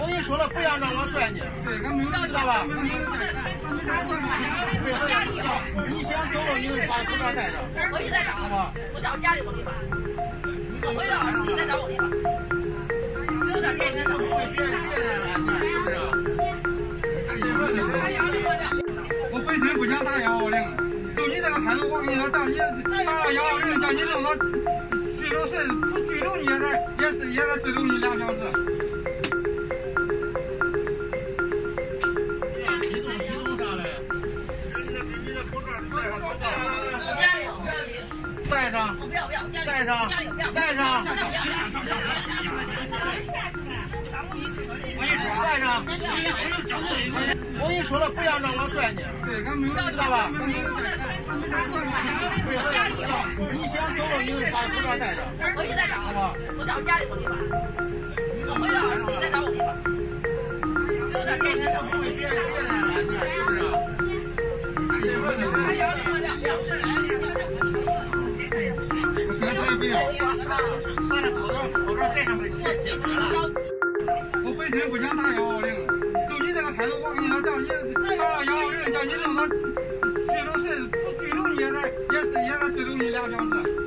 我跟你说了，不要让我拽你，知道吧？你想走了，你就把口罩戴上。我一在找？我找家里我地方。我回去，你再找我地方。有点天天的。不会见见人安全，是不是？我本身不想打幺幺零，就你这个态度，我跟你说，叫你打幺幺零，叫你弄到拘留室，不拘留你也得也得拘留你两小时。激动激动啥嘞？家里不要紧，戴上，我不要不要，家里戴上家里不要，戴上不要不要。戴上。我跟你说了，不要让我拽你，对，俺没有知道吧？你想走了，你就把口罩戴上。我一在找，我找家里我地方。我回来，你再找我地方。有点天天的。不见见人安全，是不是？把这口罩口罩戴上面解解决了。我本身不想打幺幺零，就你这个态度，我跟你说，叫你你弄到拘留是，不拘留你也得也是也得拘留你两小时。